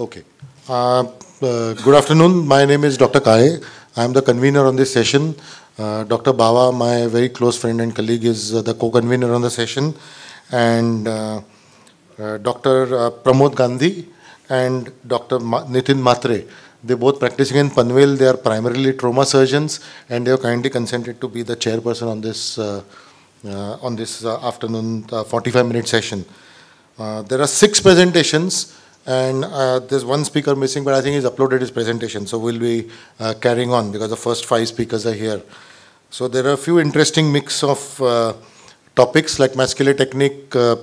Okay. Uh, uh, good afternoon. My name is Dr. Kale. I am the convener on this session. Uh, Dr. Bawa, my very close friend and colleague, is uh, the co-convener on the session. And uh, uh, Dr. Pramod Gandhi and Dr. Ma- Nitin Mhatre, they both practicing in Panvel. They are primarily trauma surgeons, and they have kindly consented to be the chairperson on this on this afternoon 45-minute session. There are six presentations, and uh, there's one speaker missing, but I think he's uploaded his presentation, so we'll be uh, carrying on because the first five speakers are here. So there are a few interesting mix of uh, topics like Masquelet technique, uh,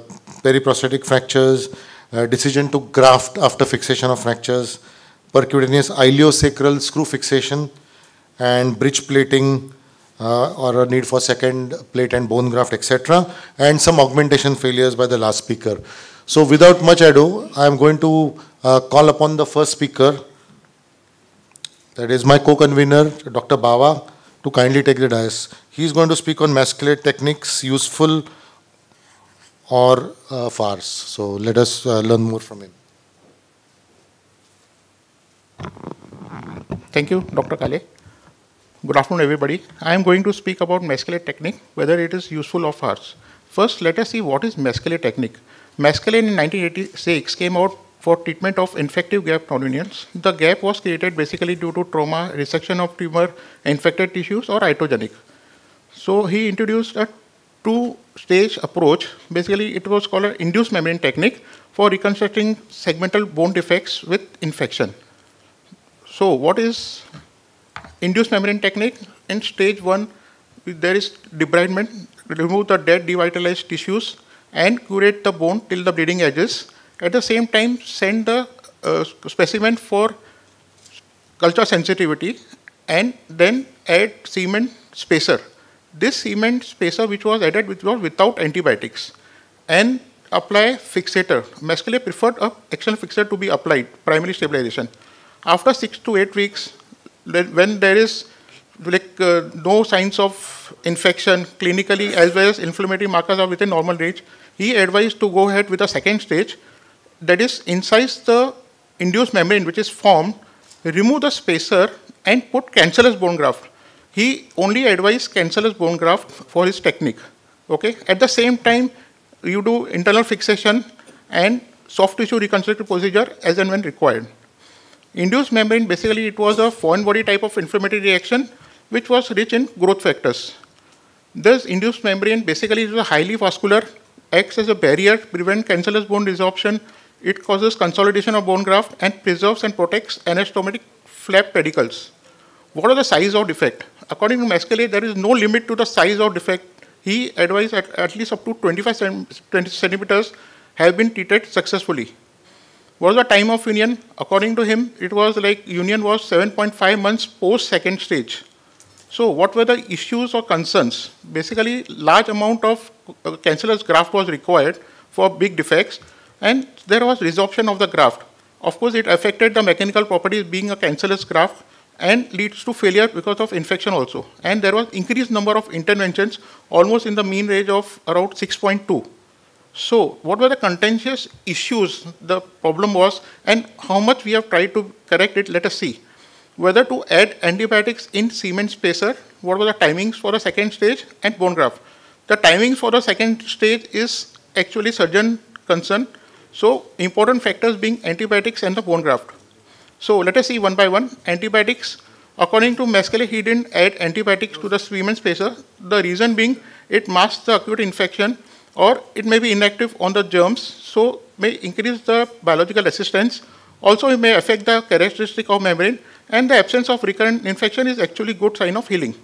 periprosthetic fractures, uh, decision to graft after fixation of fractures, percutaneous iliosacral screw fixation, and bridge plating, uh, or a need for second plate and bone graft, etc., and some augmentation failures by the last speaker. So without much ado, I am going to uh, call upon the first speaker, that is my co-convener, Dr. Bawa, to kindly take the dais. He is going to speak on Masquelet techniques, useful or uh, farce. So let us uh, learn more from him. Thank you, Dr. Kale. Good afternoon, everybody. I am going to speak about Masquelet technique, whether it is useful or farce. First, let us see what is Masquelet technique. Masquelet in 1986 came out for treatment of infective gap nonunions. The gap was created basically due to trauma, resection of tumor, infected tissues, or iatrogenic. So he introduced a two-stage approach. Basically, it was called an induced membrane technique for reconstructing segmental bone defects with infection. So what is induced membrane technique? In stage one, there is debridement, remove the dead devitalized tissues and curate the bone till the bleeding edges. At the same time, send the uh, specimen for culture sensitivity and then add cement spacer. This cement spacer which was added which was without antibiotics and apply fixator. Masquelet preferred a external fixator to be applied, primary stabilization. After six to eight weeks, when there is like uh, no signs of infection clinically as well as inflammatory markers are within normal range, he advised to go ahead with the second stage, that is incise the induced membrane which is formed, remove the spacer and put cancellous bone graft. He only advised cancellous bone graft for his technique. Okay. At the same time, you do internal fixation and soft tissue reconstructive procedure as and when required. Induced membrane, basically it was a foreign body type of inflammatory reaction which was rich in growth factors. This induced membrane basically is a highly vascular, acts as a barrier, prevent cancellous bone resorption, it causes consolidation of bone graft and preserves and protects anastomotic flap pedicles. What are the size of defect? According to Masquelet, there is no limit to the size of defect. He advised at, at least up to 25 centimeters have been treated successfully. What was the time of union? According to him, it was like union was 7.5 months post second stage. So what were the issues or concerns? Basically, large amount of uh, cancellous graft was required for big defects, and there was resorption of the graft. Of course, it affected the mechanical properties being a cancellous graft and leads to failure because of infection also. And there was increased number of interventions, almost in the mean range of around 6.2. So, what were the contentious issues the problem was, and how much we have tried to correct it? Let us see. Whether to add antibiotics in cement spacer, what were the timings for the second stage, and bone graft. The timings for the second stage is actually surgeon concern. So, important factors being antibiotics and the bone graft. So, let us see one by one. Antibiotics. According to Masquelet, he didn't add antibiotics to the cement spacer. The reason being it masks the acute infection or it may be inactive on the germs, so may increase the biological resistance. Also, it may affect the characteristic of membrane, and the absence of recurrent infection is actually good sign of healing.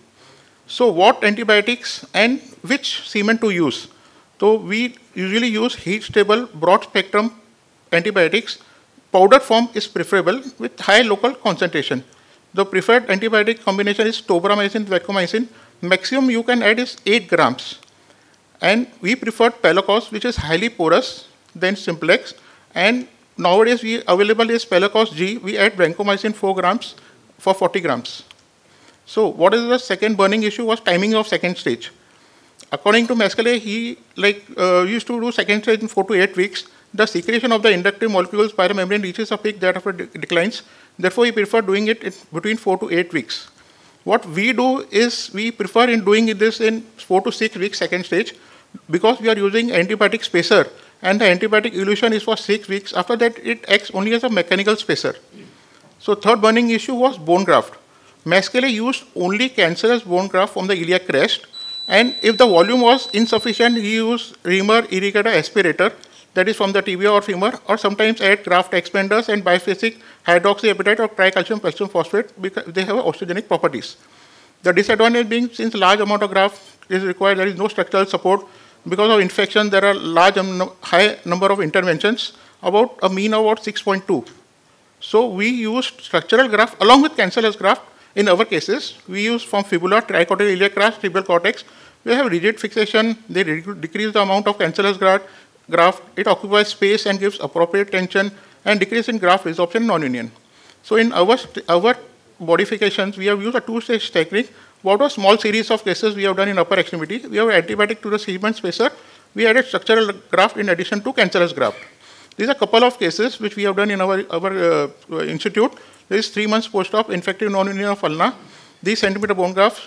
So, what antibiotics and which cement to use? So, we usually use heat-stable, broad-spectrum antibiotics. Powdered form is preferable with high local concentration. The preferred antibiotic combination is tobramycin, vancomycin. Maximum you can add is 8 grams. And we prefer Palacos, which is highly porous, than Simplex. And nowadays, we available is Palacos G. We add vancomycin 4 grams for 40 grams. So what is the second burning issue was timing of second stage. According to Masquelet, he like uh, used to do second stage in 4 to 8 weeks. the secretion of the inductive molecules by the membrane reaches a peak that after declines. Therefore, we prefer doing it between four to eight weeks. What we do is we prefer in doing this in four to six weeks, second stage, because we are using antibiotic spacer, and the antibiotic elution is for six weeks. After that, it acts only as a mechanical spacer. So third burning issue was bone graft. Masquelet used only cancellous bone graft from the iliac crest, and if the volume was insufficient, he used reamer irrigator aspirator, that is from the tibia or femur, or sometimes add graft expanders and biphasic hydroxyapatite or tricalcium calcium phosphate because they have osteogenic properties. The disadvantage being since large amount of graft is required, there is no structural support. Because of infection, there are large, high number of interventions, about a mean of about 6.2. So we used structural graft along with cancellous graft. In our cases, we use from fibula, tricortical iliac graft, tibial cortex. We have rigid fixation. They decrease the amount of cancellous graft, graft, it occupies space and gives appropriate tension and decrease in graft resorption non-union. So in our, our modifications, we have used a two-stage technique. What a small series of cases we have done in upper extremity. We have antibiotic to the segment spacer. We added structural graft in addition to cancellous graft. These are a couple of cases which we have done in our, our uh, institute. This is three months post-op infective non-union of ulna. These centimeter bone graft,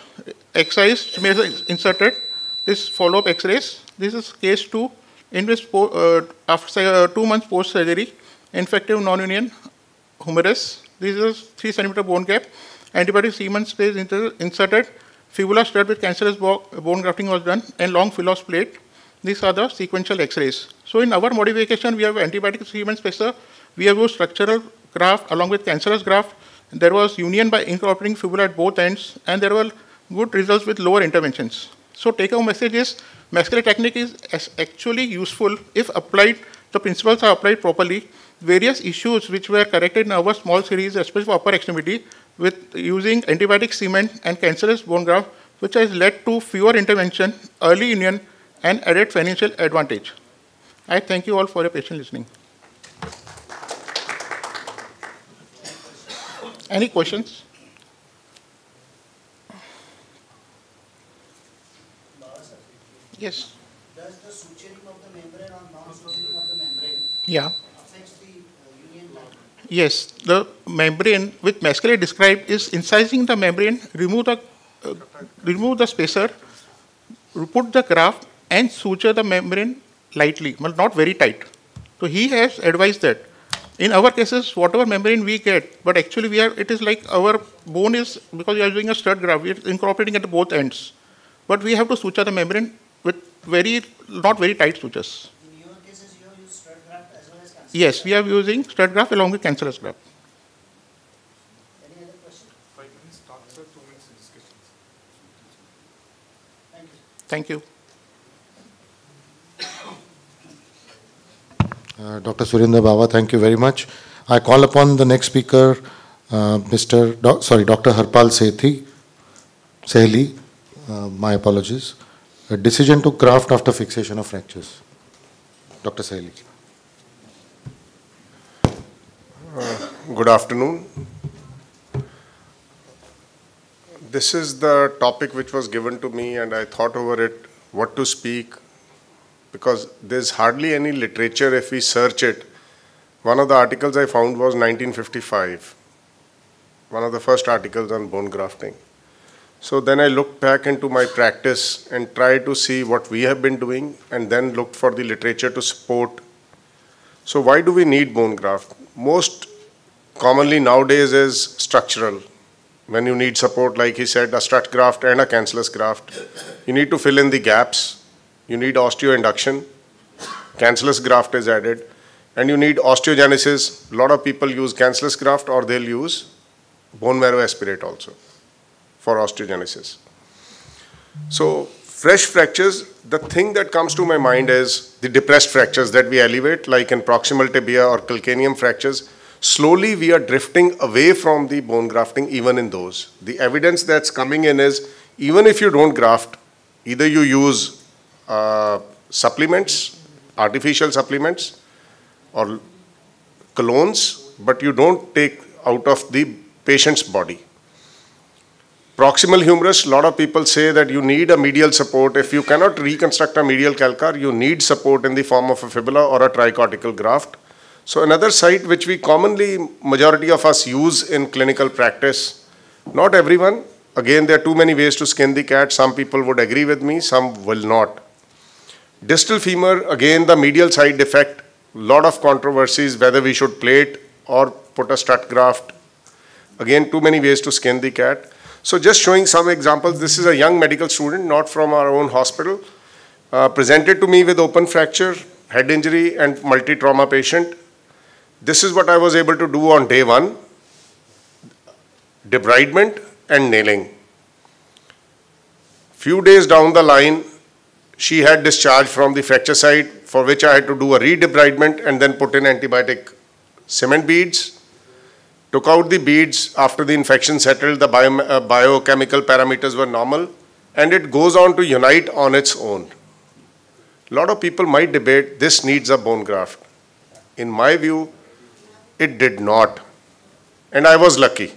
excised, inserted. This follow-up x-rays. This is case two in which uh, after uh, two months post-surgery, infective non-union humerus, this is 3 centimeter bone gap, antibiotic cement space inserted, fibula stud with cancellous bone grafting was done, and long PHILOS plate. These are the sequential X-rays. So in our modification, we have antibiotic cement spacer, we have used structural graft along with cancellous graft. There was union by incorporating fibula at both ends, and there were good results with lower interventions. So take-home message is Masquelet technique is actually useful if applied, the principles are applied properly. Various issues which were corrected in our small series, especially for upper extremity, with using antibiotic cement and cancellous bone graft, which has led to fewer intervention, early union, and added financial advantage. I thank you all for your patient listening. Any questions? Yes. Does the suturing of the membrane or non-suturing of the membrane yeah. affects the uh, union line? Yes, the membrane which Masquelet described is incising the membrane, remove the, uh, remove the spacer, put the graft and suture the membrane lightly, but not very tight. So he has advised that. In our cases, whatever membrane we get, but actually we are, it is like our bone is, because we are doing a stud graft, we are incorporating at both ends. But we have to suture the membrane with very, not very tight sutures. In your cases, you have used stud graft as well as cancer Yes, we are using stud graph along with cancellous graph. Any other question? Thank you. Thank you. Uh, Dr. Surinder Bawa, thank you very much. I call upon the next speaker, uh, Mr. Do sorry, Dr. Harpal Sethi, Selhi. Uh, my apologies. A decision to graft after fixation of fractures. Dr. Selhi. Good afternoon. This is the topic which was given to me, and I thought over it what to speak because there's hardly any literature if we search it. One of the articles I found was 1955, one of the first articles on bone grafting. So then I looked back into my practice and tried to see what we have been doing and then looked for the literature to support. So why do we need bone graft? Most commonly nowadays is structural. When you need support, like he said, a strut graft and a cancellous graft, you need to fill in the gaps. You need osteoinduction. Cancellous graft is added. And you need osteogenesis. A lot of people use cancellous graft or they'll use bone marrow aspirate also for osteogenesis. So fresh fractures, the thing that comes to my mind is the depressed fractures that we elevate, like in proximal tibia or calcaneum fractures. Slowly we are drifting away from the bone grafting even in those. The evidence that's coming in is even if you don't graft, either you use uh, supplements, artificial supplements, or clones, but you don't take out of the patient's body. Proximal humerus, a lot of people say that you need a medial support. If you cannot reconstruct a medial calcar, you need support in the form of a fibula or a tricortical graft. So another site which we commonly, majority of us use in clinical practice, not everyone, again there are too many ways to skin the cat, some people would agree with me, some will not. Distal femur, again the medial side defect, lot of controversies whether we should plate or put a strut graft. Again, too many ways to skin the cat. So just showing some examples, this is a young medical student, not from our own hospital, uh, presented to me with open fracture, head injury and multi-trauma patient. This is what I was able to do on day one, debridement and nailing. Few days down the line, she had discharge from the fracture site for which I had to do a re-debridement and then put in antibiotic cement beads took out the beads after the infection settled, the bio, uh, biochemical parameters were normal, and it goes on to unite on its own. A lot of people might debate this needs a bone graft. In my view, it did not. And I was lucky.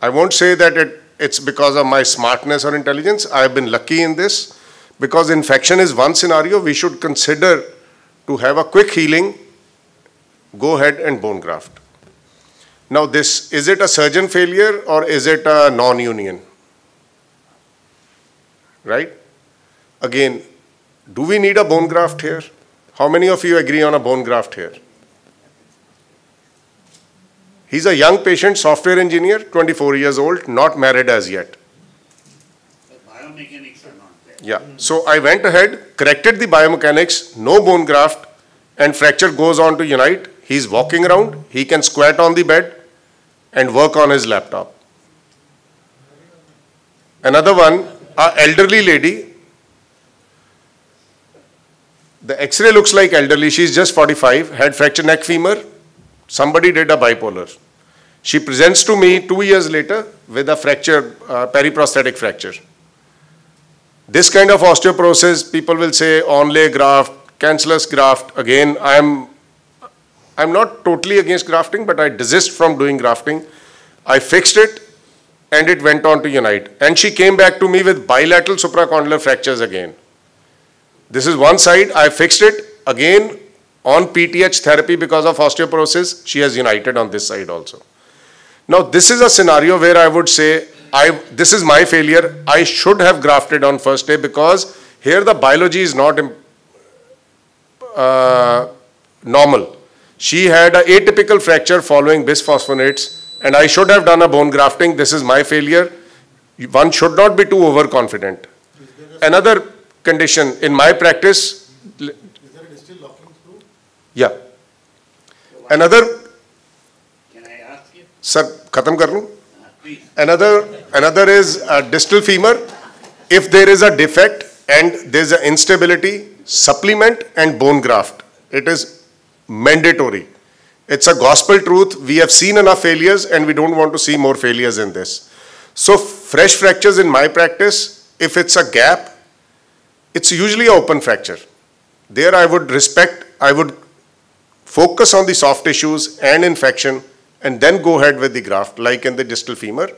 I won't say that it, it's because of my smartness or intelligence. I have been lucky in this because infection is one scenario we should consider to have a quick healing. Go ahead and bone graft. Now this, is it a surgeon failure or is it a non-union? Right? Again, do we need a bone graft here? How many of you agree on a bone graft here? He's a young patient, software engineer, 24 years old, not married as yet. biomechanics are not there. Yeah. So I went ahead, corrected the biomechanics, no bone graft, and fracture goes on to unite. He's walking around, he can squat on the bed, and work on his laptop. Another one, a elderly lady. The X-ray looks like elderly. She's just 45, had fracture neck femur. Somebody did a bipolar. She presents to me two years later with a fracture, uh, periprosthetic fracture. This kind of osteoporosis, people will say onlay graft, cancellous graft. Again, I'm I'm not totally against grafting, but I desist from doing grafting. I fixed it and it went on to unite. And she came back to me with bilateral supracondylar fractures again. This is one side, I fixed it. Again, on PTH therapy because of osteoporosis, she has united on this side also. Now, this is a scenario where I would say, I, this is my failure. I should have grafted on first day because here the biology is not uh, normal. She had an atypical fracture following bisphosphonates and I should have done a bone grafting. This is my failure. One should not be too overconfident. Another condition in my practice. Is there a distal locking through? Yeah. Another. Sir, Uh. Another, another is a distal femur. If there is a defect and there is an instability, supplement and bone graft. It is mandatory. It's a gospel truth. We have seen enough failures and we don't want to see more failures in this. So fresh fractures in my practice, if it's a gap, it's usually an open fracture. There I would respect, I would focus on the soft tissues and infection and then go ahead with the graft like in the distal femur.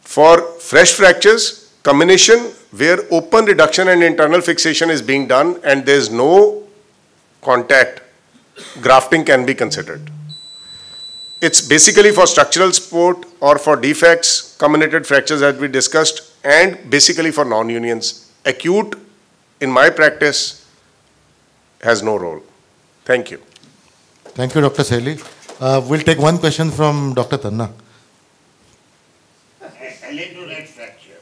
For fresh fractures, combination where open reduction and internal fixation is being done and there is no contact grafting can be considered. It's basically for structural support or for defects, comminuted fractures as we discussed, and basically for non-unions. Acute, in my practice, has no role. Thank you. Thank you, Dr. Selhi. Uh, we'll take one question from Dr. Tanna. Alendronate fracture,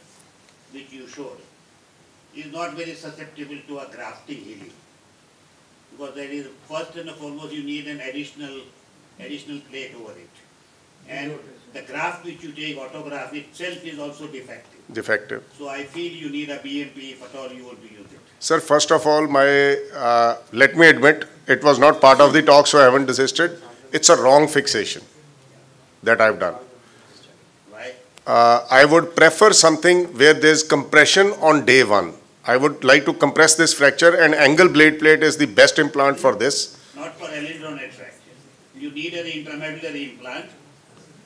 which you showed, is not very susceptible to a grafting healing. Because there is, first and foremost, you need an additional, additional plate over it. And the graft which you take, autograft itself is also defective. Defective. So I feel you need a BMP if at all you want to use it. Sir, first of all, my, uh, let me admit, it was not part of the talk, so I haven't desisted. It's a wrong fixation that I've done. Uh, I would prefer something where there's compression on day one. I would like to compress this fracture and angle blade plate is the best implant for this. Not for alendronate fracture. You need an intramedullary implant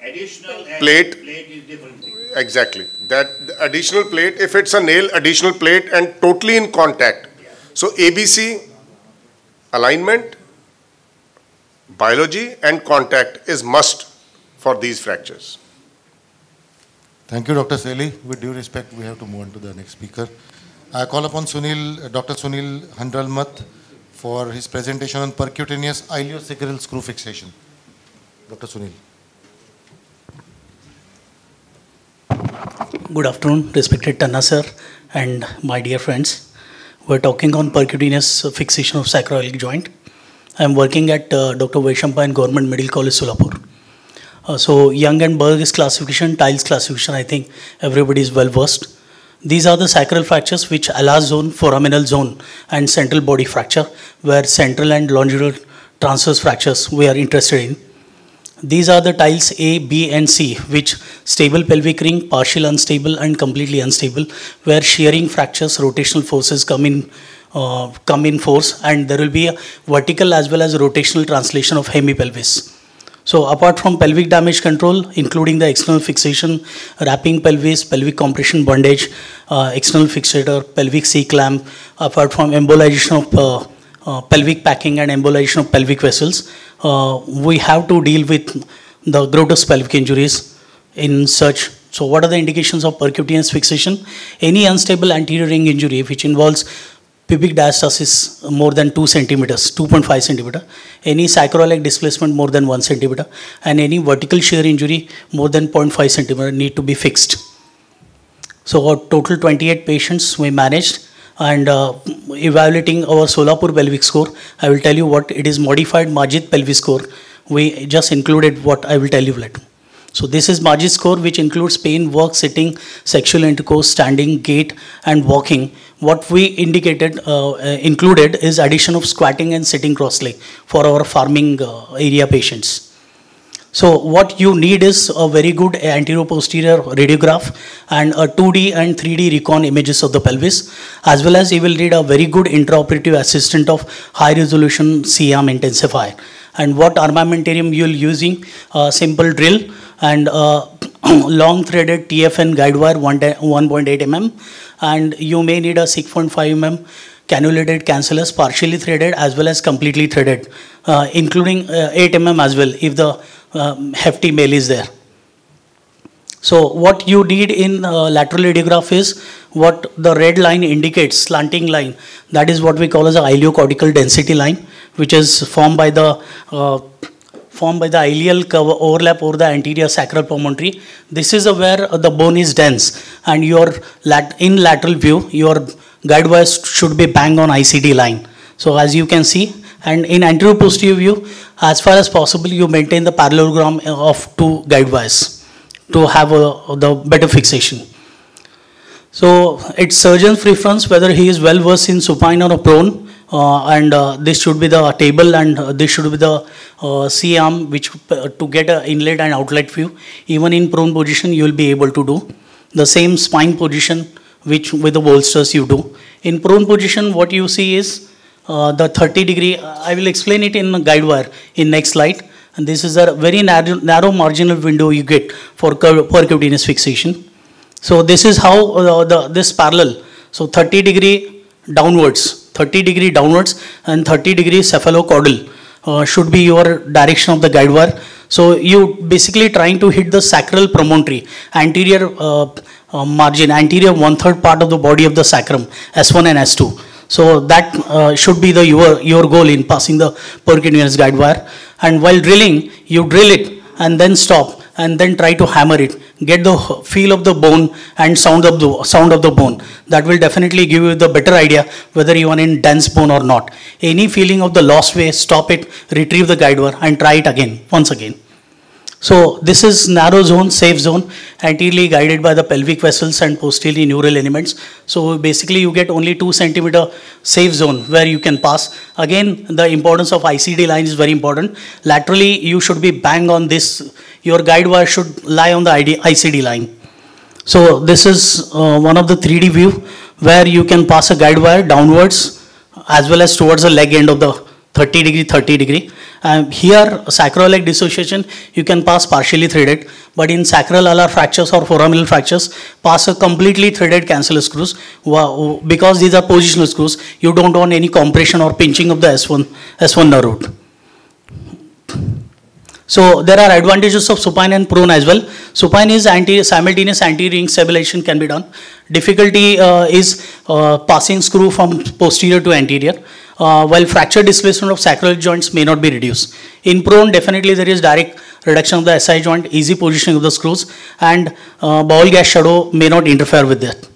Additional Plate. plate is different thing. Exactly. That additional plate, if it's a nail, additional plate and totally in contact. So ABC, alignment, biology and contact is must for these fractures. Thank you, Dr. Selhi. With due respect, we have to move on to the next speaker. I call upon Sunil, uh, Dr. Sunil Handralmath for his presentation on percutaneous iliosacral screw fixation. Dr. Sunil. Good afternoon, respected Tanna sir and my dear friends. We're talking on percutaneous fixation of sacroiliac joint. I'm working at uh, Dr. Vaishampayan Government Medical College, Solapur. Uh, so Young and Burgess classification, Tiles classification, I think everybody is well versed. These are the sacral fractures which alar zone, foraminal zone and central body fracture where central and longitudinal transverse fractures we are interested in. These are the tiles A, B, and C, which stable pelvic ring, partial unstable, and completely unstable, where shearing fractures, rotational forces come in, come in force, and there will be a vertical as well as rotational translation of hemipelvis. So apart from pelvic damage control, including the external fixation, wrapping pelvis, pelvic compression bondage, uh, external fixator, pelvic C-clamp, apart from embolization of uh, uh, pelvic packing and embolization of pelvic vessels, uh, we have to deal with the grotous pelvic injuries in such. So what are the indications of percutaneous fixation? Any unstable anterior ring injury which involves pubic diastasis more than 2 centimeters, 2.5 centimeter, any sacroiliac displacement more than 1 centimeter, and any vertical shear injury more than 0.5 centimeter need to be fixed. So our total 28 patients we managed and uh, evaluating our Solapur pelvic score, I will tell you what it is modified Majeed pelvic score. We just included what I will tell you later. So this is Majeed score which includes pain, work, sitting, sexual intercourse, standing, gait and walking. What we indicated, uh, uh, included is addition of squatting and sitting cross-leg for our farming uh, area patients. So what you need is a very good anterior-posterior radiograph and a 2D and 3D recon images of the pelvis, as well as you will need a very good intraoperative assistant of high-resolution C-arm intensifier. And what armamentarium you will using, a simple drill and long threaded TFN guide wire 1.8 mm, and you may need a 6.5 mm cannulated cancellous partially threaded as well as completely threaded, uh, including uh, 8 mm as well if the um, hefty male is there. So what you need in uh, lateral radiograph is what the red line indicates, slanting line. That is what we call as a iliocortical density line, which is formed by the uh, formed by the ilial cover overlap over the anterior sacral promontory. This is where uh, the bone is dense, and your lat in lateral view, your guide wires should be bang on ICD line. So as you can see, and in anterior posterior view, as far as possible, you maintain the parallelogram uh, of two guide wires to have a, the better fixation. So it's surgeon's preference whether he is well versed in supine or prone, uh, and uh, this should be the table and uh, this should be the uh, C arm which uh, to get an inlet and outlet view. Even in prone position, you will be able to do the same spine position which with the bolsters you do. In prone position, what you see is uh, the 30 degree, I will explain it in guide wire in next slide. And this is a very narrow, narrow marginal window you get for percutaneous fixation. So this is how uh, the, this parallel. So 30 degree downwards, 30 degree downwards and 30 degree cephalocaudal uh, should be your direction of the guide wire. So you basically trying to hit the sacral promontory, anterior uh, uh, margin, anterior one third part of the body of the sacrum, S1 and S2. So that uh, should be the your, your goal in passing the percutaneous guide wire. And while drilling, you drill it and then stop and then try to hammer it. Get the feel of the bone and sound of the sound of the bone. That will definitely give you the better idea whether you are in dense bone or not. Any feeling of the lost way, stop it, retrieve the guide wire and try it again, once again. So this is narrow zone, safe zone, anteriorly guided by the pelvic vessels and posteriorly neural elements. So basically you get only 2 centimeter safe zone where you can pass. Again, the importance of ICD line is very important. Laterally, you should be bang on this. Your guide wire should lie on the ICD line. So this is uh, one of the 3D view where you can pass a guide wire downwards as well as towards the leg end of the 30 degree, 30 degree Um, here, sacroiliac dissociation, you can pass partially threaded, but in sacral alar fractures or foraminal fractures, pass a completely threaded cancellous screws. Wa- Because these are positional screws, you don't want any compression or pinching of the S1, S1 nerve root. So there are advantages of supine and prone as well. Supine is anti simultaneous anti-ring stabilization can be done. Difficulty uh, is uh, passing screw from posterior to anterior. Uh, while fracture displacement of sacral joints may not be reduced. In prone, definitely there is direct reduction of the SI joint, easy positioning of the screws, and uh, bowel gas shadow may not interfere with that.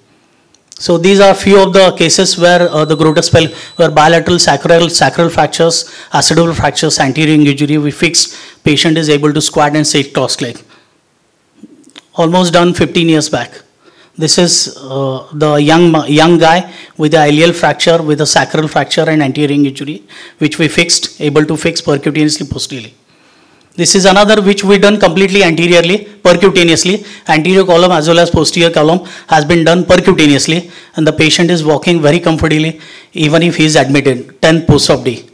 So these are few of the cases where uh, the Grotus spell, where bilateral sacral, sacral fractures, acetabular fractures, anterior injury, we fixed, patient is able to squat and sit cross-legged. Almost done 15 years back. This is uh, the young, young guy with the ilial fracture, with a sacral fracture and anterior injury, which we fixed, able to fix percutaneously posteriorly. This is another which we done completely anteriorly, percutaneously. Anterior column as well as posterior column has been done percutaneously and the patient is walking very comfortably even if he is admitted 10 post-op day.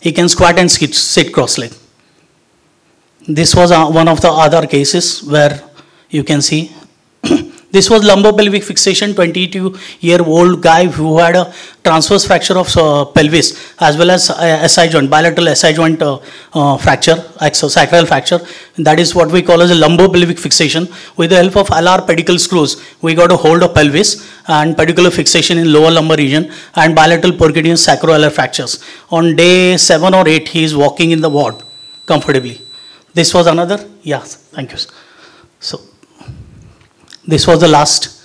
He can squat and sit, cross-legged. This was uh, one of the other cases where you can see this was lumbopelvic fixation 22 year old guy who had a transverse fracture of uh, pelvis as well as uh, SI joint bilateral SI joint uh, uh, fracture sacral fracture. That is what we call as a lumbopelvic fixation. With the help of alar pedicle screws we got a hold of pelvis and pedicular fixation in lower lumbar region and bilateral percutaneous sacroalar fractures. On day 7 or 8 he is walking in the ward comfortably. This was another Yes, thank you so this was the last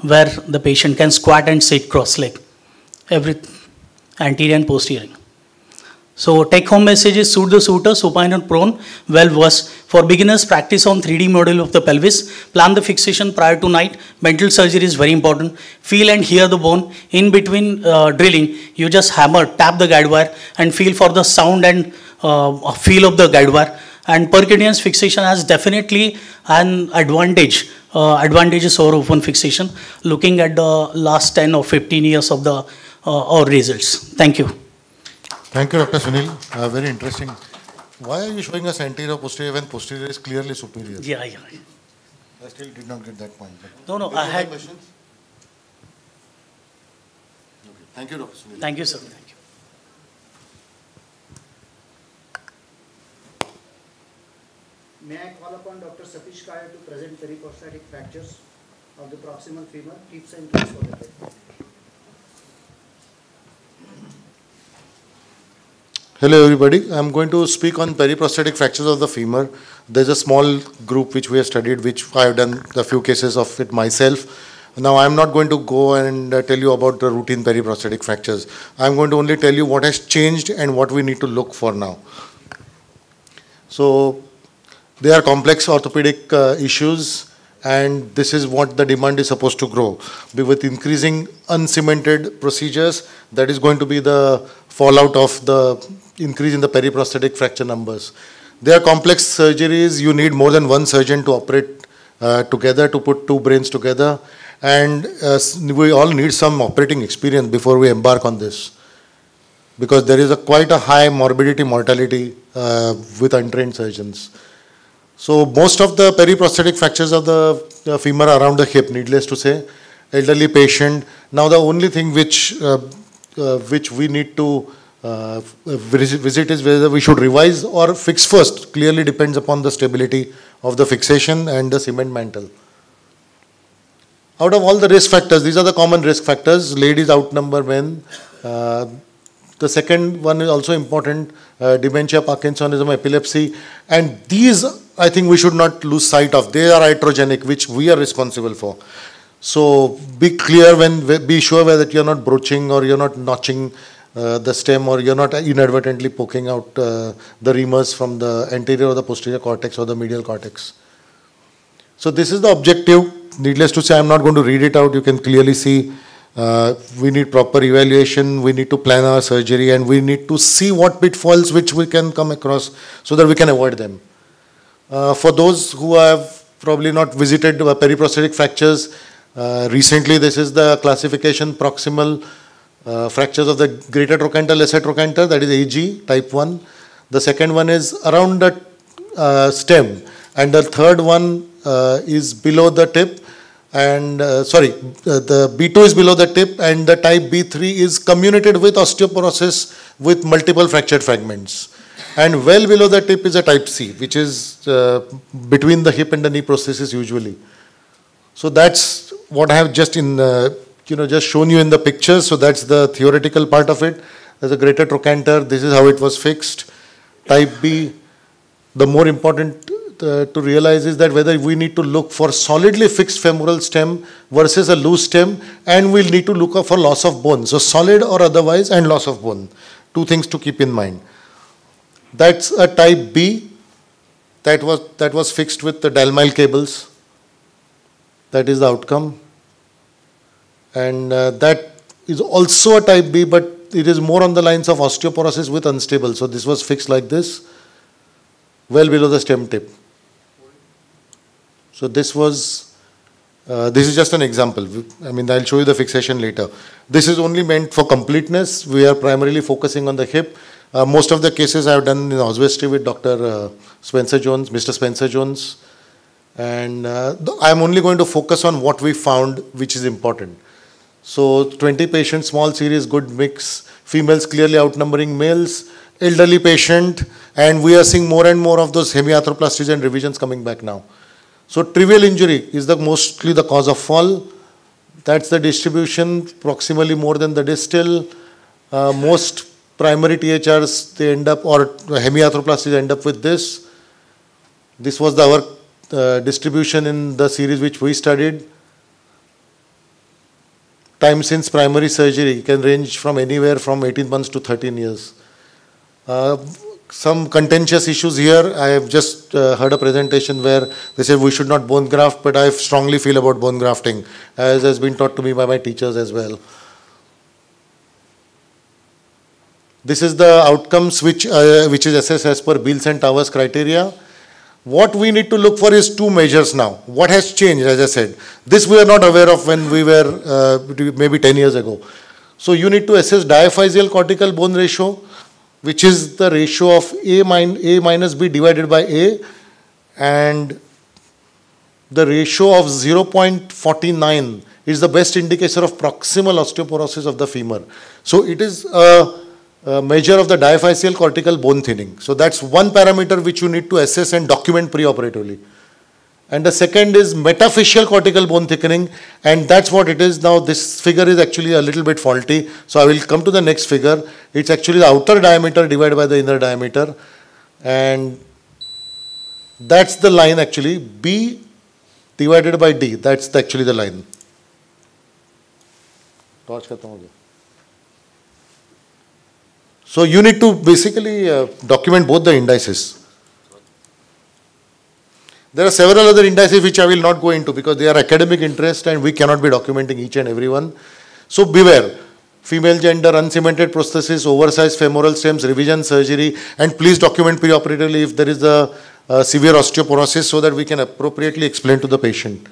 where the patient can squat and sit cross-legged, every anterior and posterior. So take-home message is suit the suitor, supine and prone, well versed. For beginners, practice on 3D model of the pelvis. Plan the fixation prior to night. Mental surgery is very important. Feel and hear the bone. In between uh, drilling, you just hammer, tap the guide wire and feel for the sound and uh, feel of the guide wire. And percutaneous fixation has definitely an advantage advantages over open fixation looking at the last 10 or 15 years of the uh, our results. Thank you. Thank you, Dr. Sunil. Uh, very interesting. Why are you showing us anterior posterior when posterior is clearly superior? Yeah, yeah. I still did not get that point. No, no, I had, questions? Okay. Thank you, Dr. Sunil. thank you, sir. Thank you. May I call upon Dr. Satish Kale to present periprosthetic fractures of the proximal femur? Keep sign please for the day. Hello, everybody. I'm going to speak on periprosthetic fractures of the femur. There's a small group which we have studied, which I have done a few cases of it myself. Now, I'm not going to go and uh, tell you about the routine periprosthetic fractures. I'm going to only tell you what has changed and what we need to look for now. So, they are complex orthopedic uh, issues, and this is what the demand is supposed to grow. With increasing uncemented procedures, that is going to be the fallout of the increase in the periprosthetic fracture numbers. They are complex surgeries. You need more than one surgeon to operate uh, together to put two brains together, and uh, we all need some operating experience before we embark on this because there is a quite a high morbidity mortality uh, with untrained surgeons. So most of the periprosthetic fractures of the, femur around the hip, needless to say, elderly patient. Now the only thing which uh, uh, which we need to uh, visit visit is whether we should revise or fix first. Clearly depends upon the stability of the fixation and the cement mantle. Out of all the risk factors, these are the common risk factors. Ladies outnumber men. Uh, the second one is also important, uh, dementia, Parkinsonism, epilepsy. And these, I think we should not lose sight of. They are iatrogenic, which we are responsible for. So be clear when, be sure that you're not broaching or you're not notching uh, the stem or you're not inadvertently poking out uh, the reamers from the anterior or the posterior cortex or the medial cortex. So this is the objective. Needless to say, I'm not going to read it out. You can clearly see uh, we need proper evaluation, we need to plan our surgery, and we need to see what pitfalls which we can come across so that we can avoid them. Uh, for those who have probably not visited uh, periprosthetic fractures, uh, recently this is the classification proximal uh, fractures of the greater trochanter, lesser trochanter, that is AG, type 1. The second one is around the uh, stem. And the third one uh, is below the tip. And sorry, the B2 is below the tip, and the type B3 is comminuted with osteoporosis with multiple fractured fragments. And well below the tip is a type C, which is uh, between the hip and the knee processes usually. So that's what I have just in, uh, you know, just shown you in the picture. So that's the theoretical part of it. There's a greater trochanter. This is how it was fixed. Type B, the more important uh, to realize is that whether we need to look for solidly fixed femoral stem versus a loose stem, and we'll need to look for loss of bone. So solid or otherwise, and loss of bone. Two things to keep in mind. That's a type B that was, that was fixed with the Dall-Miles cables. That is the outcome. And uh, that is also a type B, but it is more on the lines of osteoporosis with unstable. So this was fixed like this, well below the stem tip. So this was, uh, this is just an example. I mean, I'll show you the fixation later. This is only meant for completeness. We are primarily focusing on the hip. Uh, most of the cases I have done in Oswestry with Dr. Uh, Spencer Jones, Mr. Spencer Jones. And uh, I'm only going to focus on what we found, which is important. So 20 patients, small series, good mix, females clearly outnumbering males, elderly patient, and we are seeing more and more of those hemiarthroplasties and revisions coming back now. So trivial injury is the mostly the cause of fall. That's the distribution, proximally more than the distal. Uh, most primary THRs, they end up, or hemiarthroplasties end up with this. This was the, our uh, distribution in the series which we studied. Time since primary surgery can range from anywhere from 18 months to 13 years. Uh, some contentious issues here. I have just uh, heard a presentation where they said we should not bone graft, but I strongly feel about bone grafting, as has been taught to me by my teachers as well. This is the outcomes which, uh, which is assessed as per Beals and Towers criteria. What we need to look for is two measures now. What has changed, as I said. This we are not aware of when we were uh, maybe 10 years ago. So you need to assess diaphyseal cortical bone ratio, which is the ratio of A, min A minus B divided by A, and the ratio of 0.49 is the best indicator of proximal osteoporosis of the femur. So it is a uh, measure of the diaphyseal cortical bone thinning. So that's one parameter which you need to assess and document preoperatively. And the second is metaphyseal cortical bone thickening, and that's what it is. Now, this figure is actually a little bit faulty, so I will come to the next figure. It's actually the outer diameter divided by the inner diameter, and that's the line actually. B divided by D, that's actually the line. Torch so you need to basically uh, document both the indices. There are several other indices which I will not go into because they are academic interest and we cannot be documenting each and every one. So beware. Female gender, uncemented prosthesis, oversized femoral stems, revision surgery, and please document preoperatively if there is a, a severe osteoporosis so that we can appropriately explain to the patient.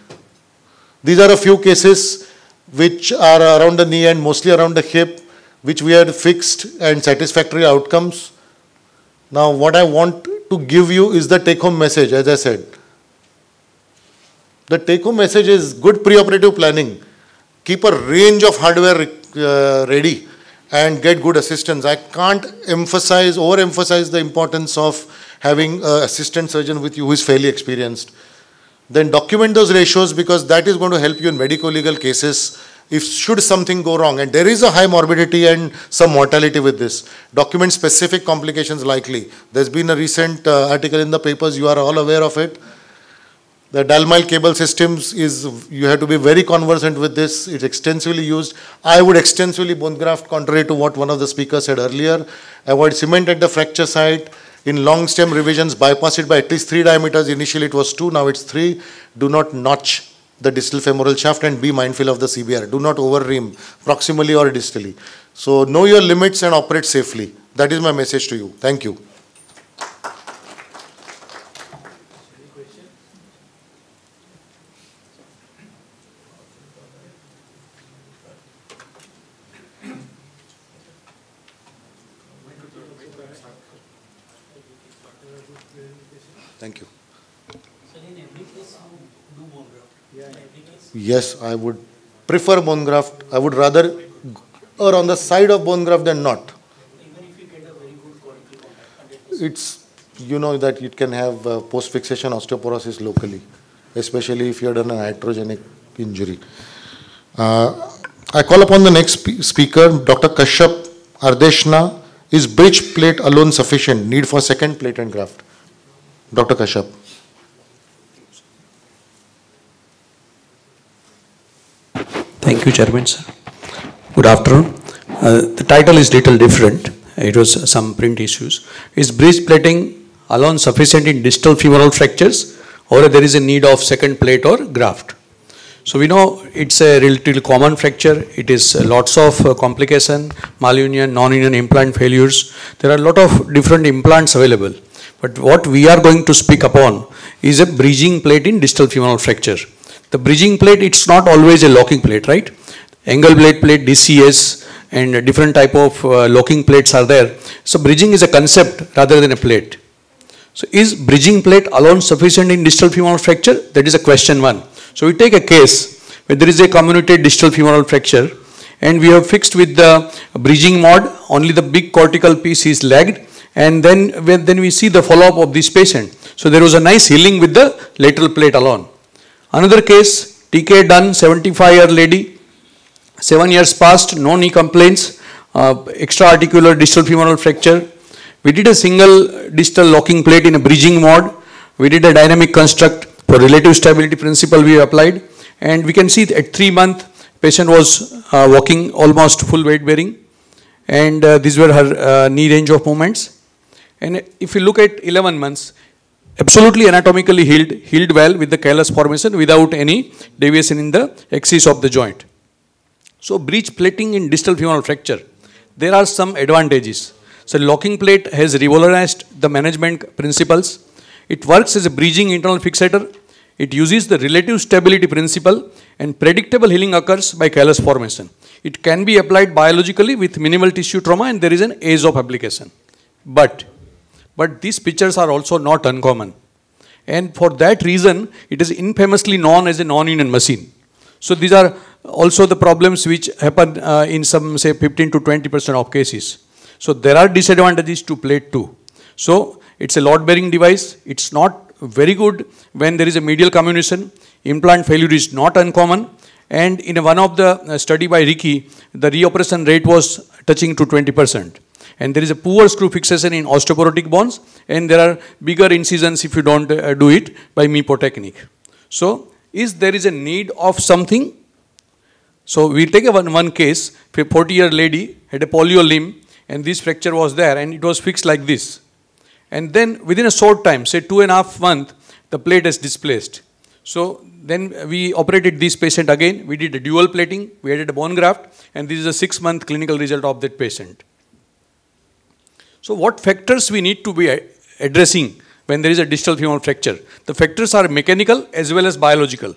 These are a few cases which are around the knee and mostly around the hip which we had fixed and satisfactory outcomes. Now, what I want to give you is the take home message, as I said. The take home message is good preoperative planning. Keep a range of hardware uh, ready and get good assistance. I can't emphasize, overemphasize the importance of having an assistant surgeon with you who is fairly experienced. Then document those ratios because that is going to help you in medico-legal cases if should something go wrong and there is a high morbidity and some mortality with this document specific complications likely. There's been a recent uh, article in the papers you are all aware of it. The Dall-Miles cable systems is you have to be very conversant with this. It's extensively used. I would extensively bone graft contrary to what one of the speakers said earlier. Avoid cement at the fracture site. In long stem revisions bypass it by at least 3 diameters. Initially it was 2 now it's 3 do not notch the distal femoral shaft and be mindful of the CBR. Do not over-ream proximally or distally. So know your limits and operate safely. That is my message to you. Thank you. Yes, I would prefer bone graft. I would rather err on the side of bone graft than not. It's, you know, that it can have uh, post fixation osteoporosis locally, especially if you have done an iatrogenic injury. Uh, I call upon the next spe- speaker, Dr. Kashyap Ardeshna. Is bridge plate alone sufficient? Need for second plate and graft? Dr. Kashyap. Thank you, Chairman, sir. Good afternoon. Uh, the title is little different. It was some print issues. Is bridge plating alone sufficient in distal femoral fractures or there is a need of second plate or graft? So we know it's a relatively common fracture. It is lots of uh, complication, malunion, non-union implant failures. There are a lot of different implants available. But what we are going to speak upon is a bridging plate in distal femoral fracture. The bridging plate, it's not always a locking plate, right? Angle blade plate, DCS, and different type of uh, locking plates are there. So bridging is a concept rather than a plate. So is bridging plate alone sufficient in distal femoral fracture? That is a question one. So we take a case where there is a comminuted distal femoral fracture and we have fixed with the bridging mod, only the big cortical piece is lagged and then, when, then we see the follow-up of this patient. So there was a nice healing with the lateral plate alone. Another case, TK done, 75 year lady, 7 years passed, no knee complaints, uh, extra-articular distal femoral fracture. We did a single distal locking plate in a bridging mode. We did a dynamic construct for relative stability principle we applied. And we can see at 3 month, patient was uh, walking almost full weight bearing. And uh, these were her uh, knee range of movements. And if you look at 11 months, absolutely anatomically healed, healed well with the callus formation without any deviation in the axis of the joint. So bridge plating in distal femoral fracture, there are some advantages. So locking plate has revolutionized the management principles. It works as a bridging internal fixator. It uses the relative stability principle and predictable healing occurs by callus formation. It can be applied biologically with minimal tissue trauma and there is an ease of application. But but these pictures are also not uncommon. And for that reason, it is infamously known as a non-union machine. So these are also the problems which happen uh, in some say 15 to 20% of cases. So there are disadvantages to plate too. So it's a load bearing device. It's not very good when there is a medial comminution. Implant failure is not uncommon. And in one of the uh, study by Ricci, the reoperation rate was touching to 20% and there is a poor screw fixation in osteoporotic bones and there are bigger incisions if you don't uh, do it by MIPO technique. So, is there is a need of something? So, we take one, one case, a 40 year lady had a polio limb and this fracture was there and it was fixed like this. And then within a short time, say two and a half month, the plate is displaced. So then we operated this patient again. We did a dual plating. We added a bone graft, and this is a six month clinical result of that patient. So what factors we need to be addressing when there is a distal femoral fracture? The factors are mechanical as well as biological.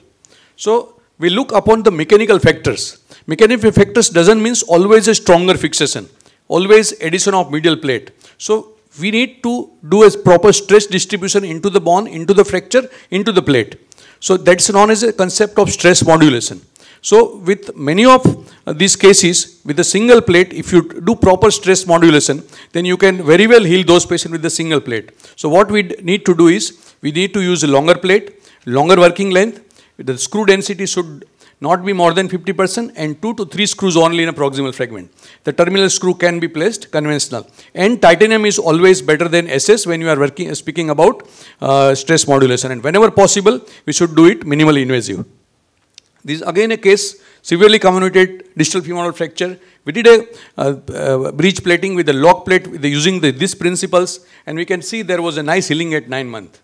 So we look upon the mechanical factors. Mechanical factors doesn't mean always a stronger fixation, always addition of medial plate. So we need to do a proper stress distribution into the bone, into the fracture, into the plate. So that's known as a concept of stress modulation. So with many of uh, these cases, with a single plate, if you do proper stress modulation, then you can very well heal those patients with the single plate. So what we need to do is, we need to use a longer plate, longer working length, the screw density should not be more than 50% and 2 to 3 screws only in a proximal fragment. The terminal screw can be placed conventional. And titanium is always better than SS when you are working, speaking about uh, stress modulation. And whenever possible, we should do it minimally invasive. This is again a case, severely comminuted distal femoral fracture. We did a uh, uh, bridge plating with a lock plate the, using the, these principles and we can see there was a nice healing at 9 months.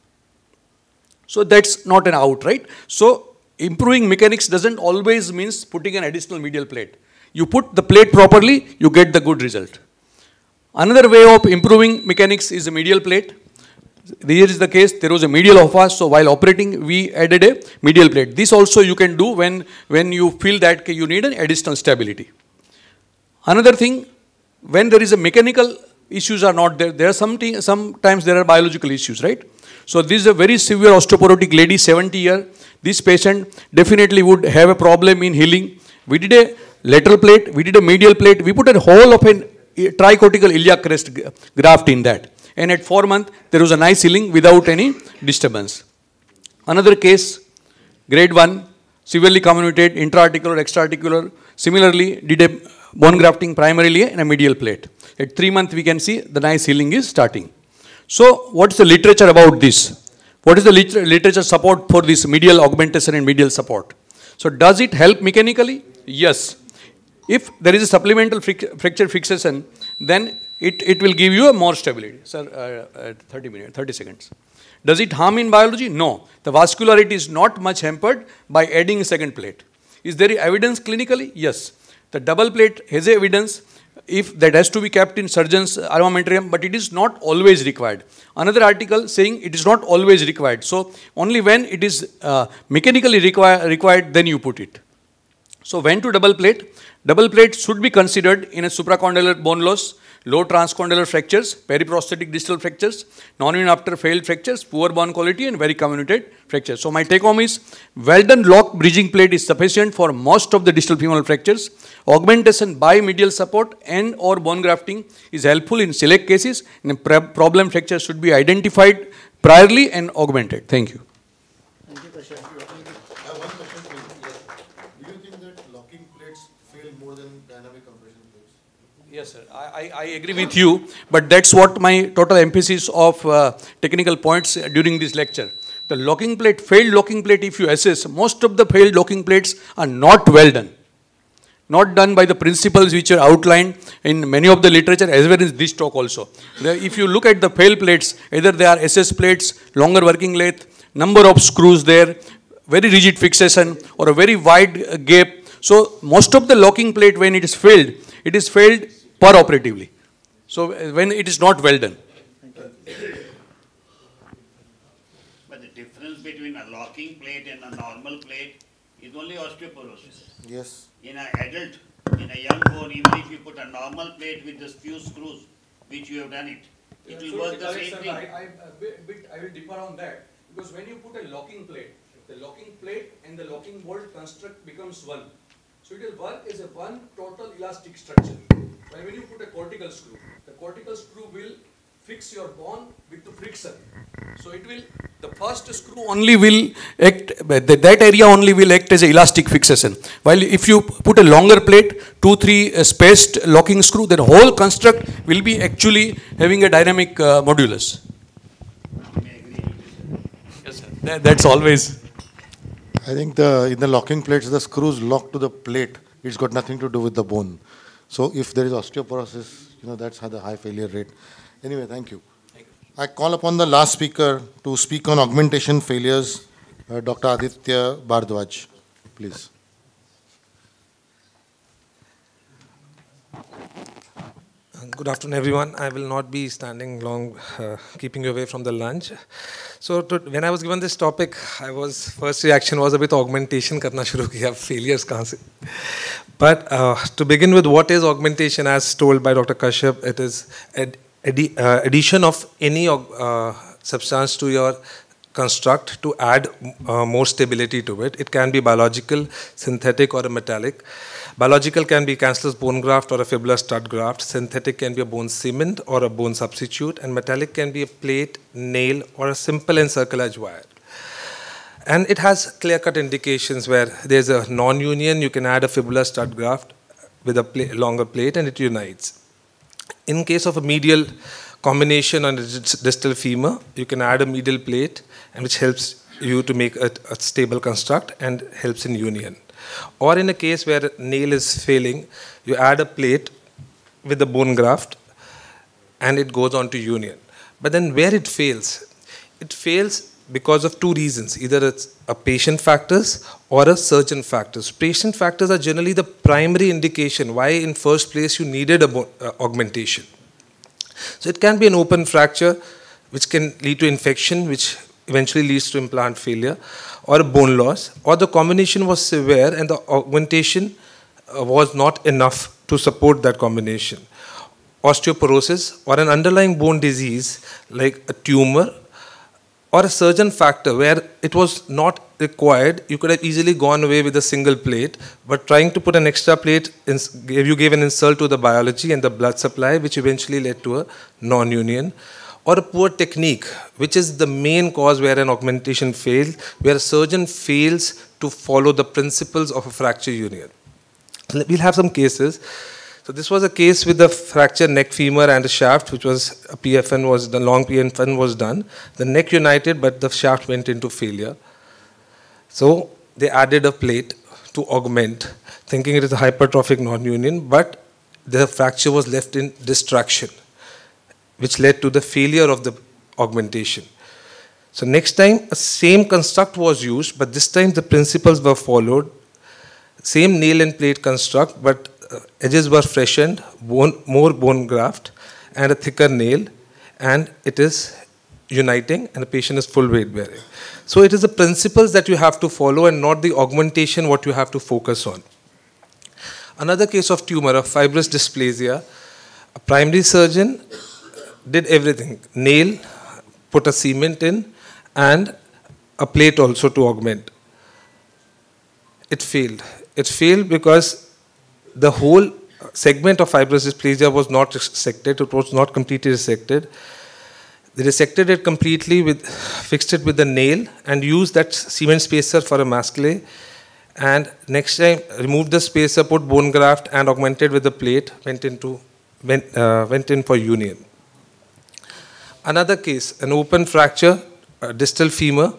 So that's not an out, right? So improving mechanics doesn't always means putting an additional medial plate. You put the plate properly, you get the good result. Another way of improving mechanics is a medial plate. Here is the case, there was a medial OFA, so while operating, we added a medial plate. This also you can do when, when you feel that you need an additional stability. Another thing, when there is a mechanical issues are not there, there are some sometimes there are biological issues, right? So this is a very severe osteoporotic lady, 70 year. This patient definitely would have a problem in healing. We did a lateral plate, we did a medial plate, we put a whole of a tricortical iliac crest graft in that. And at four months, there was a nice healing without any disturbance. Another case, grade 1, severely comminuted, intra-articular, extra-articular. Similarly, did a bone grafting primarily in a medial plate. At three months, we can see the nice healing is starting. So, what is the literature about this? What is the liter literature support for this medial augmentation and medial support? So, does it help mechanically? Yes. If there is a supplemental fracture fixation, then it, it will give you a more stability. Sir, uh, uh, 30 minutes, 30 seconds. Does it harm in biology? No. The vascularity is not much hampered by adding a second plate. Is there evidence clinically? Yes. The double plate has evidence if that has to be kept in surgeon's armamentarium, but it is not always required. Another article saying it is not always required. So only when it is uh, mechanically require, required, then you put it. So when to double plate? Double plate should be considered in a supracondylar bone loss low transcondylar fractures, periprosthetic distal fractures, non after failed fractures, poor bone quality and very comminuted fractures. So my take home is Weldon lock bridging plate is sufficient for most of the distal femoral fractures. Augmentation by medial support and or bone grafting is helpful in select cases and problem fractures should be identified priorly and augmented. Thank you. I, I, agree with you, but that's what my total emphasis of uh, technical points during this lecture. The locking plate, failed locking plate, if you assess, most of the failed locking plates are not well done. Not done by the principles which are outlined in many of the literature as well as this talk also. The, if you look at the failed plates, either they are SS plates, longer working length, number of screws there, very rigid fixation or a very wide gap. So most of the locking plate when it is failed, it is failed per-operatively. So uh, when it is not well done. But the difference between a locking plate and a normal plate is only osteoporosis. Yes. In an adult, in a young bone, even if you put a normal plate with just few screws, which you have done it, it will work the same thing. I, I, bit, I will differ on that because when you put a locking plate, the locking plate and the locking bolt construct becomes one. So it will work as a one total elastic structure. But when you put a cortical screw, the cortical screw will fix your bone with the friction. So it will, the first screw only will act, that area only will act as a elastic fixation. While if you put a longer plate, two, three uh, spaced locking screw, then whole construct will be actually having a dynamic uh, modulus. Yes, sir. That, that's always. I think the in the locking plates, the screws lock to the plate. It's got nothing to do with the bone. So if there is osteoporosis, you know, that's how the high failure rate. Anyway, thank you. Thank you. I call upon the last speaker to speak on augmentation failures, uh, Dr. Aditya Bharadwaj, please. Good afternoon, everyone. I will not be standing long, uh, keeping you away from the lunch. So to, when I was given this topic, I was first reaction was a bit augmentation karna shuru kiya, failures kahan se. But uh, to begin with, what is augmentation? As told by Dr. Kashyap, it is ad, uh, addition of any uh, substance to your construct to add uh, more stability to it. It can be biological, synthetic, or metallic. Biological can be cancellous bone graft or a fibular strut graft. Synthetic can be a bone cement or a bone substitute. And metallic can be a plate, nail, or a simple encircle edge wire. And it has clear-cut indications where there's a non-union, you can add a fibular strut graft with a longer plate and it unites. In case of a medial comminution on a distal femur, you can add a medial plate and which helps you to make a, a stable construct and helps in union. Or in a case where a nail is failing, you add a plate with the bone graft and it goes on to union. But then where it fails, it fails because of two reasons. Either it's a patient factors or a surgeon factors. Patient factors are generally the primary indication why in first place you needed a uh, augmentation. So it can be an open fracture which can lead to infection which eventually leads to implant failure or bone loss, or the comminution was severe and the augmentation uh, was not enough to support that comminution. Osteoporosis or an underlying bone disease like a tumor or a surgeon factor where it was not required, you could have easily gone away with a single plate, but trying to put an extra plate, you gave an insult to the biology and the blood supply, which eventually led to a non-union. Or a poor technique, which is the main cause where an augmentation fails, where a surgeon fails to follow the principles of a fracture union. We'll have some cases. So this was a case with a fractured neck femur and a shaft, which was a PFN was the long PFN was done. The neck united, but the shaft went into failure. So they added a plate to augment, thinking it is a hypertrophic non-union, but the fracture was left in distraction, which led to the failure of the augmentation. So next time, a same construct was used, but this time the principles were followed. Same nail and plate construct, but uh, edges were freshened, bone, more bone graft, and a thicker nail, and it is uniting, and the patient is full weight bearing. So it is the principles that you have to follow and not the augmentation what you have to focus on. Another case of tumor, of fibrous dysplasia, a primary surgeon did everything, nail, put a cement in, and a plate also to augment. It failed. It failed because the whole segment of fibrous dysplasia was not resected, it was not completely resected. They resected it completely with, fixed it with the nail and used that cement spacer for a Masquelet. And next time, removed the spacer, put bone graft and augmented with the plate, went into, went, uh, went in for union. Another case, an open fracture, distal femur.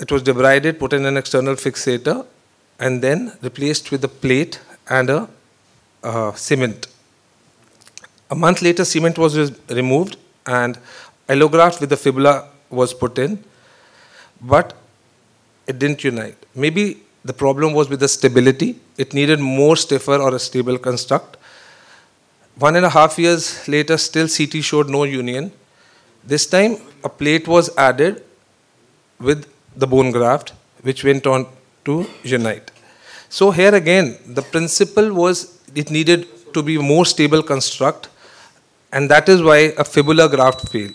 It was debrided, put in an external fixator, and then replaced with a plate and a uh, cement. A month later, cement was removed and allograft with the fibula was put in, but it didn't unite. Maybe the problem was with the stability. It needed more stiffer or a stable construct. One and a half years later, still CT showed no union. This time, a plate was added with the bone graft, which went on to unite. So here again, the principle was it needed to be more stable construct, and that is why a fibular graft failed.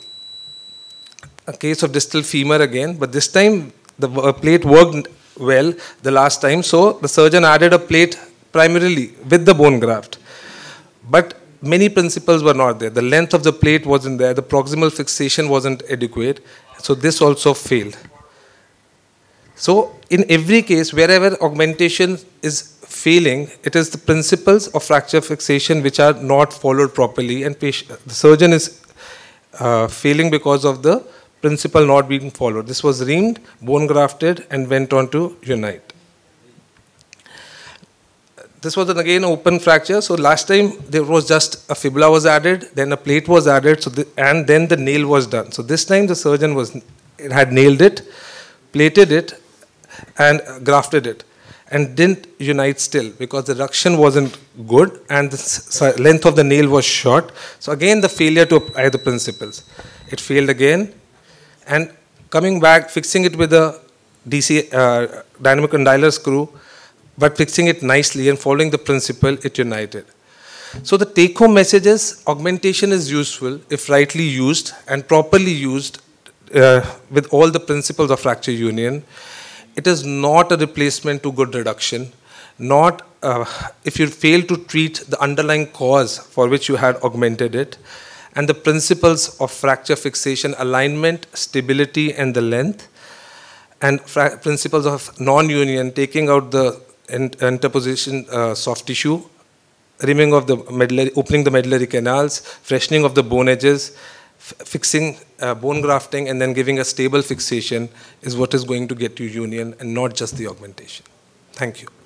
A case of distal femur again, but this time the plate worked well the last time, so the surgeon added a plate primarily with the bone graft. But many principles were not there. The length of the plate wasn't there, the proximal fixation wasn't adequate, so this also failed. So in every case, wherever augmentation is failing, it is the principles of fracture fixation which are not followed properly and the surgeon is uh, failing because of the principle not being followed. This was reamed, bone grafted and went on to unite. This was again open fracture. So last time there was just a fibula was added, then a plate was added, so the, and then the nail was done. So this time the surgeon was had nailed it, plated it, and grafted it and didn't unite still because the reduction wasn't good and the length of the nail was short. So again, the failure to apply the principles. It failed again, and coming back, fixing it with a DC uh, dynamic condylar screw, but fixing it nicely and following the principle, it united. So the take-home message is augmentation is useful if rightly used and properly used uh, with all the principles of fracture union. It is not a replacement to good reduction, not uh, if you fail to treat the underlying cause for which you had augmented it, and the principles of fracture fixation, alignment, stability, and the length, and principles of non-union, taking out the interposition uh, soft tissue, removing of the medullary, opening the medullary canals, freshening of the bone edges, fixing uh, bone grafting and then giving a stable fixation is what is going to get you union and not just the augmentation. Thank you.